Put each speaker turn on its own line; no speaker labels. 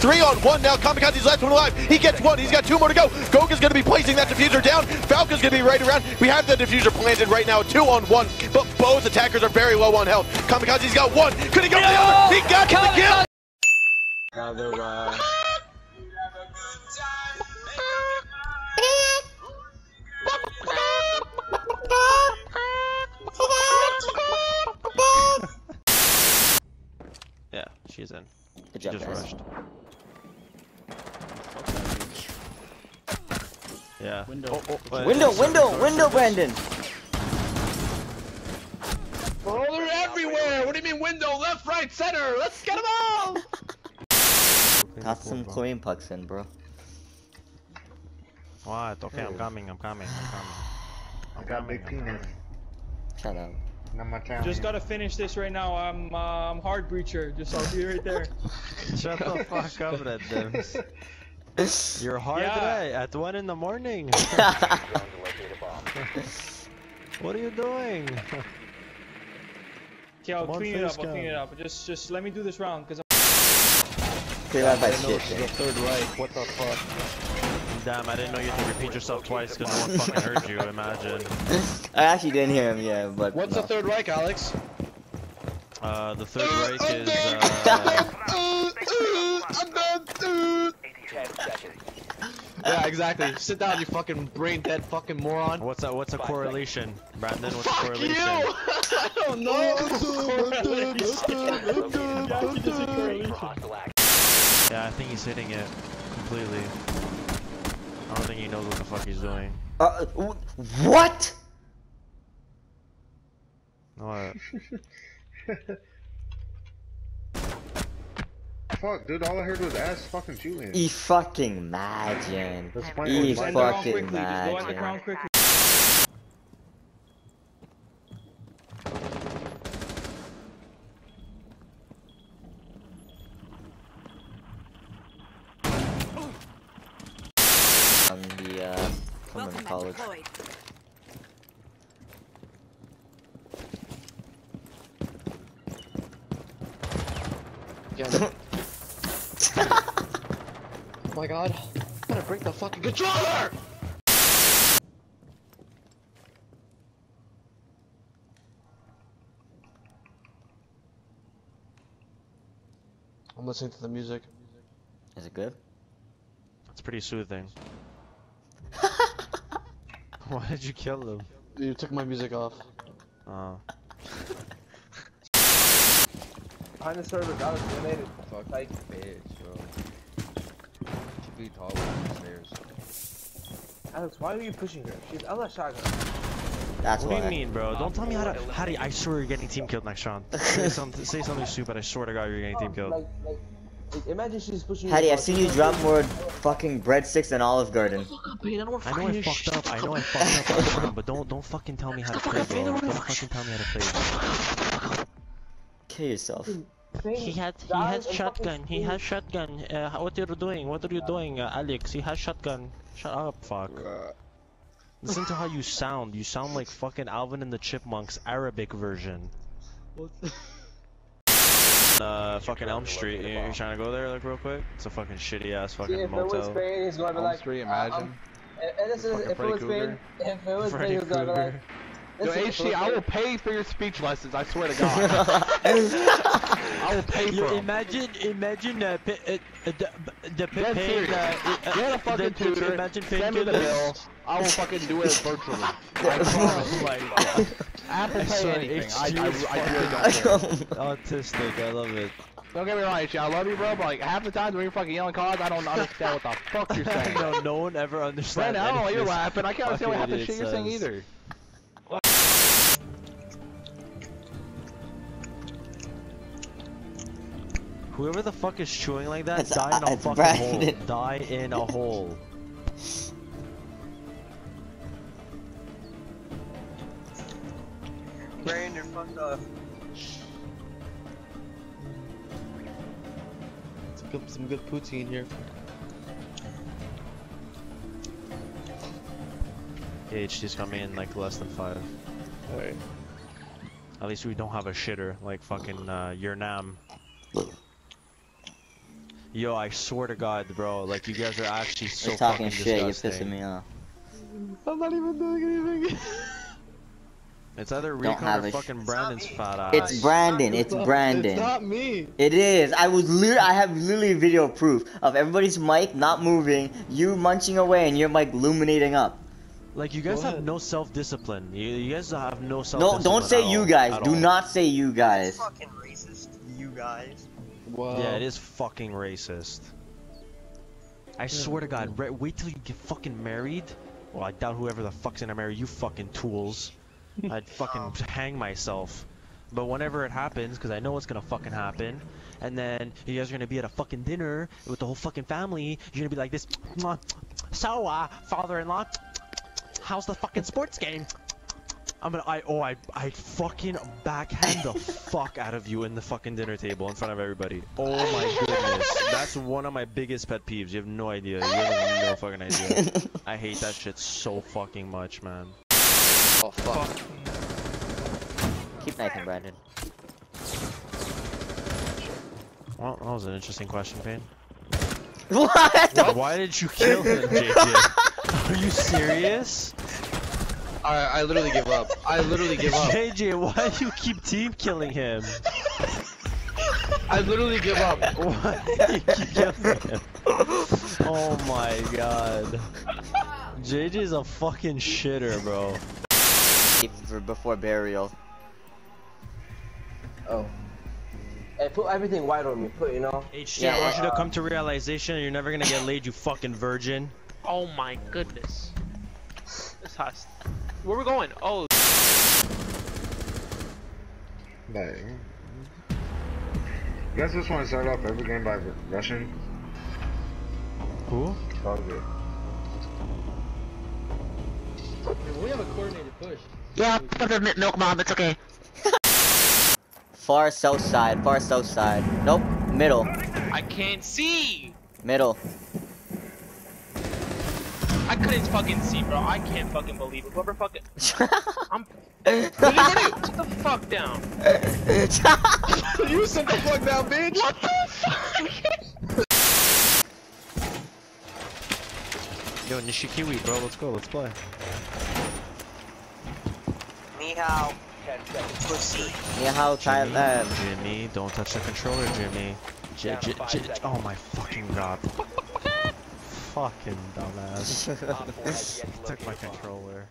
Three on one now. Kamikaze's last one alive. He gets one. He's got two more to go. Goga's going to be placing that defuser down. Falcon's going to be right around. We have the defuser planted right now. Two on one. But both attackers are very low on health. Kamikaze's got one. Could he go for the other? He got the kill.
Another, uh...
Yeah, she's in.
Good
She
job,
just
guys.
rushed. Yeah.
Window.
Oh, but-
Window, window, window, Brandon.
Oh, they're everywhere! What do you mean window? Left, right, center! Let's get them all!
Got some chlorine pucks in, bro.
What? Okay, I'm coming, I'm coming, I'm coming.
I got big penis.
Shut up.
Not.
Just gotta finish this right now. I'm uh, I'm hard breacher. Just I'll be right there.
Shut the fuck up, Red Dims. You're hard
Yeah.
today at 1 in the morning. what are you doing?
Okay, I'll
Come
clean it up.
face
I'll clean it up. Just just let me do this round, cause
Clear out that
I know
shit,
this is
man.
the third right. What the fuck? Damn, I didn't know you had to repeat yourself twice because no one fucking heard you, imagine.
I actually didn't hear him, yeah, but.
What's
no.
the third Reich, Alex?
Uh, the third Reich is, uh...
Yeah, exactly. Sit down, you fucking brain dead fucking moron.
What's a, what's a correlation? Brandon, what's a
Fuck
correlation?
you! I don't know.
Yeah, I think he's hitting it completely. I don't think he knows what the fuck he's doing.
Uh, what?
What?
Fuck, dude, all I heard was ass fucking Julian.
E fucking imagine.
That's
E
point.
just end the round
fucking
quickly. Just go end the
imagine. On the, uh, Cumberland College.
Yeah. oh my god. I'm gonna break the fucking controller! I'm listening to the music.
Is it good?
It's pretty soothing. Why did you kill them?
You took my music off.
Oh.
Behind the server, got us eliminated. Fuck. Like, bitch, bro. Should be tall with stairs. Alex, why are you pushing her? She's I left shotgun.
That's
What do you mean, bro? Don't tell me how to. How do you, I swear you're getting team killed next round. Say something. Say something stupid. I swear to God, you're getting team killed.
Like, like, like, imagine she's pushing
Hattie. I've seen you drop more fucking breadsticks than Olive Garden.
I know I fucked up. I know I fucked up last round, but don't don't fucking tell me how to play, bro. Don't fucking tell me how to play.
Kill yourself.
He had he has shotgun. He has shotgun. Uh, what are you doing? What are you doing, uh, Alex? He has shotgun. Shut up, fuck. Listen to how you sound. You sound like fucking Alvin and the Chipmunks Arabic version. Uh, fucking Elm Street. You, you trying to go there, like, real quick? It's a fucking shitty ass
See,
fucking
if it was
motel.
Spain, he's gonna be
Elm
like.
Street,
uh,
imagine.
um, and this is, if it
Freddy
was Spain,
Krueger.
if it was
Freddy
Spain, he's gonna be like.
Krueger.
Yo,
listen,
HC, I will pay for your speech lessons, I swear to God. I will pay
You
for 'em.
imagine, imagine uh, p- uh, uh, the, the p-
Dead
paying,
serious.
uh, uh,
Get a fucking
the-
tutor,
Imagine
send me the bill, I will fucking do it virtually. I promise.
my god.
Apple
I
Pay
swear,
anything, I,
HC
I, I really don't care.
Autistic, I love it.
Don't get me wrong, HC, I love you, bro, but like half the times when you're fucking yelling cards, I don't understand what the fuck you're saying.
no, no one ever understands.
Brandon, I don't know why you're laughing, I can't understand what half
fucking
the shit
idiot
you're saying either.
Whoever the fuck is chewing like that,
It's-
die in a
it's
fucking
Brandon.
hole. Die in a hole.
Brandon, fuck off.
Some good, some good poutine here.
HD's coming in like less than five.
Alright.
At least we don't have a shitter like fucking uh, your nam. Yo, I swear to God, bro, like you guys are actually so
You're talking
fucking
shit. You're
disgusting.
pissing me off.
I'm not even doing anything. it's either
Don't
Recon or fucking Brandon's fat ass.
It's Brandon. It's Brandon.
It's not me.
It is. I was literally. I have literally video proof of everybody's mic not moving, you munching away, and your mic illuminating up.
Like you guys have no self-discipline. You, you guys have no self.
No, don't say you guys. Do not say you guys.
fucking racist, you guys.
Well,
Yeah, it is fucking racist. I swear to God, ra- wait till you get fucking married. Well, I doubt whoever the fuck's gonna marry you fucking tools. I'd fucking hang myself. But whenever it happens, because I know it's gonna fucking happen, and then you guys are gonna be at a fucking dinner with the whole fucking family, you're gonna be like this. So, uh, father-in-law, how's the fucking sports game? I'm gonna, I, oh, I, I fucking backhand the fuck out of you in the fucking dinner table in front of everybody. Oh my goodness. That's one of my biggest pet peeves. You have no idea. You have no fucking idea. I hate that shit so fucking much, man.
Oh fuck.
Keep knifing, Brandon.
Well, that was an interesting question, Payne.
What?
Why did you kill him, JJ? Are you serious?
I I literally give up. I literally give up.
JJ, why do you keep team killing him?
I literally give up.
Why do you keep killing him? Oh my god. JJ's a fucking shitter, bro.
Before burial.
Oh. Hey, put everything white on me. Put, you know.
HG,
Yeah,
I want you to
uh,
come to realization you're never gonna get laid, you fucking virgin.
Oh my goodness. This has. Where we going? Oh,
Like, you guys just want to start off every game by r- rushing?
Who?
It's all good.
We have a coordinated push.
Yeah, put the milk mom, it's okay.
Far south side. Far south side. Nope. Middle.
I can't see.
Middle.
I couldn't fucking see, bro. I can't fucking believe it. Whoever fucking. I'm. Really, really? Sit the fuck down.
you sit the fuck down, bitch.
What the fuck?
Yo, Nishikiwi, bro, let's go, let's play.
Ni hao. Pussy.
Yeah, how Thailand.
Jimmy, don't touch the controller, Jimmy. J J J oh my fucking god. Fucking dumbass. Took my controller.